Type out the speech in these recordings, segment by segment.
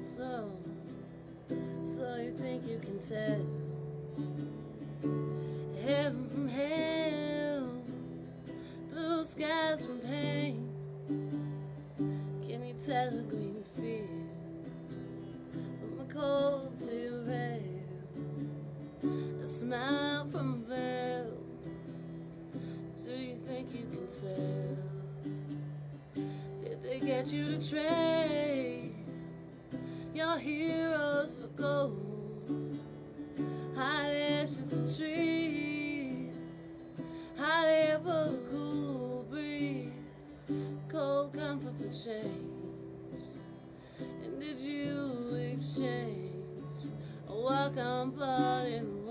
So, so you think you can tell from hell, blue skies from pain? Can you tell a green field from a cold to red? A smile from a veil. Do you think you can tell? Did they get you to trade? your heroes for gold. Hot ashes for trees, for the cool breeze, cold comfort for change. And did you exchange a walk on blood in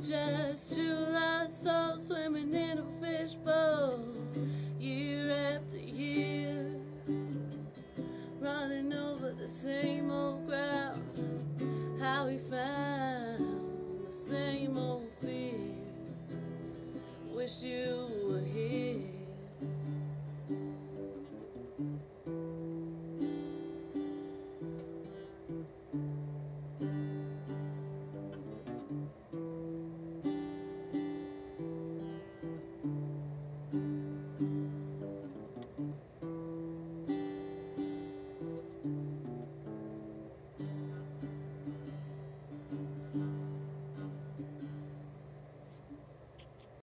just two lost souls swimming in a fishbowl, year after year, running over the same old ground. How we found the same old fear. Wish you